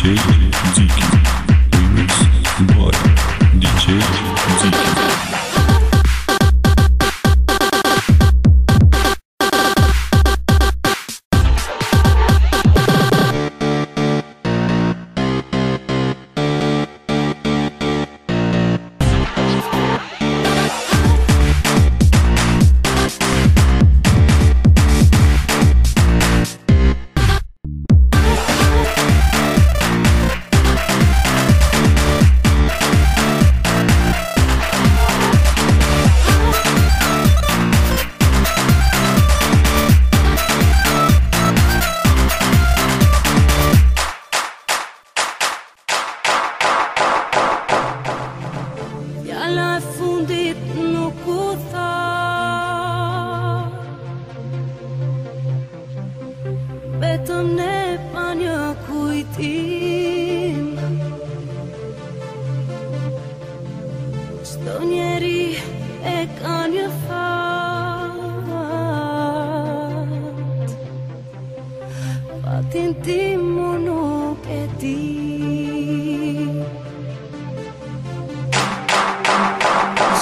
DJ Dhe la e fundit nuk u tha Betëm ne pa një kujtim Së të njeri e ka një thartë Pa tim